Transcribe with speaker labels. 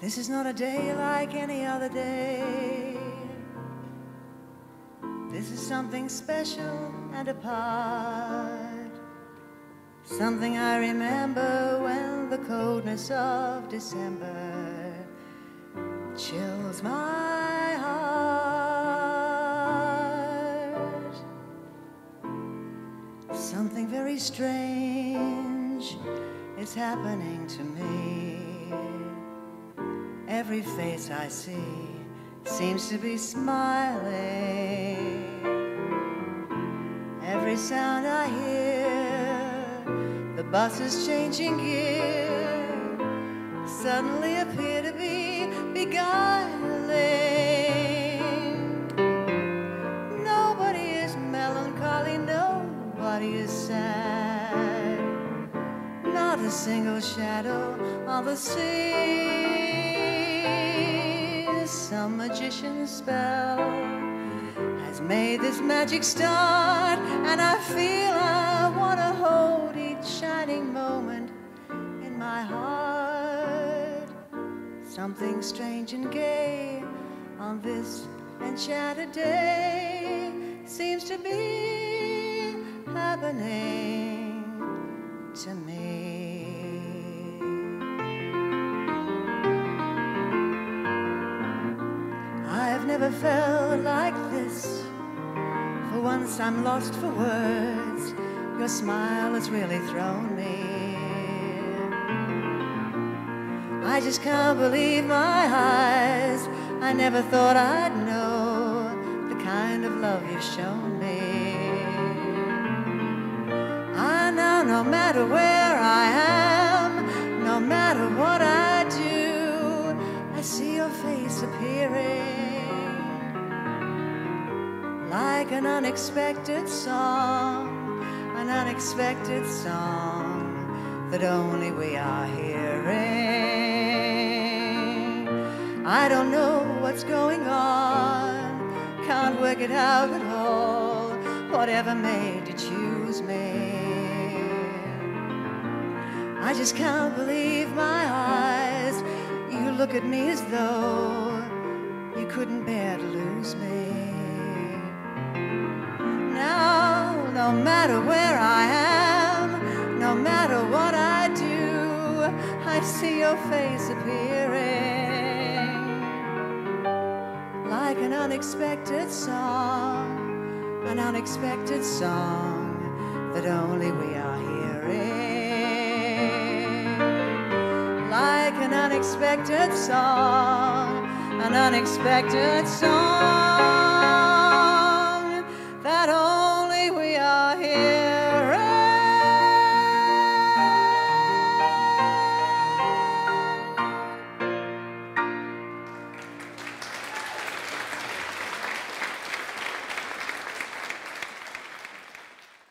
Speaker 1: This is not a day like any other day. This is something special and apart. Something I remember when the coldness of December chills my heart. Something very strange is happening to me. Every face I see seems to be smiling. Every sound I hear, the bus is changing gear, suddenly appear to be beguiling. Nobody is melancholy, nobody is sad. Not a single shadow on the sea. Spell has made this magic start, and I feel I want to hold each shining moment in my heart. Something strange and gay on this enchanted day seems to be happening to me. Never felt like this. For once I'm lost for words. Your smile has really thrown me. I just can't believe my eyes. I never thought I'd know the kind of love you've shown me. I know no matter where I am, like an unexpected song, an unexpected song that only we are hearing. I don't know what's going on, can't work it out at all. Whatever made you choose me? I just can't believe my eyes. You look at me as though you couldn't bear to lose me. No matter where I am, no matter what I do, I see your face appearing like an unexpected song, an unexpected song that only we are hearing. Like an unexpected song, an unexpected song.